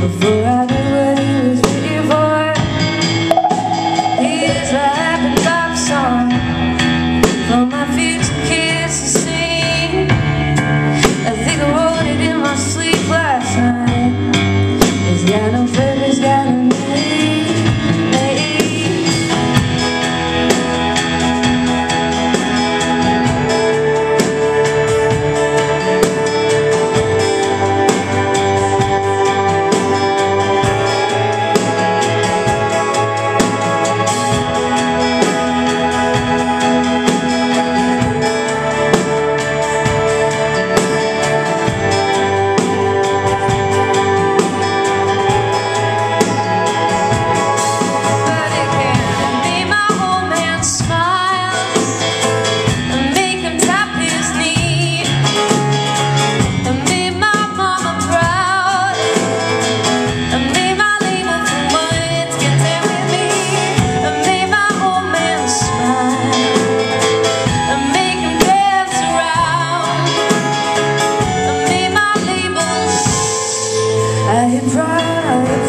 before I 마음